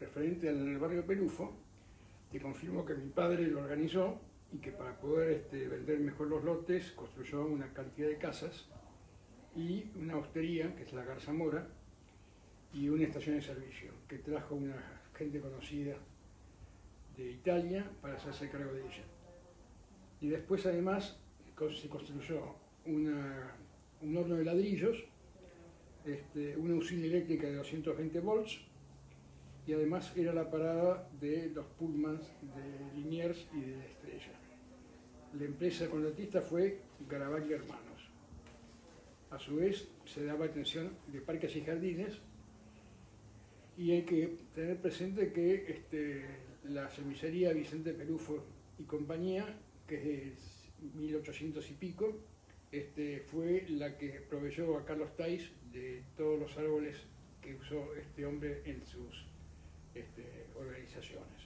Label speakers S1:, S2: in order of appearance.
S1: referente al barrio Pelufo, te confirmo que mi padre lo organizó y que para poder este, vender mejor los lotes construyó una cantidad de casas y una hostería, que es la Garza Mora, y una estación de servicio, que trajo una gente conocida de Italia para hacerse cargo de ella. Y después además se construyó un horno de ladrillos, este, una usina eléctrica de 220 volts y además era la parada de los pullmans de Liniers y de Estrella. La empresa contratista fue Garabaglia Hermanos. A su vez se daba atención de parques y jardines y hay que tener presente que este, la semisería Vicente Perufo y compañía, que es 1800 y pico, este, fue la que proveyó a Carlos Tais de todos los árboles que usó este hombre en sus este, organizaciones.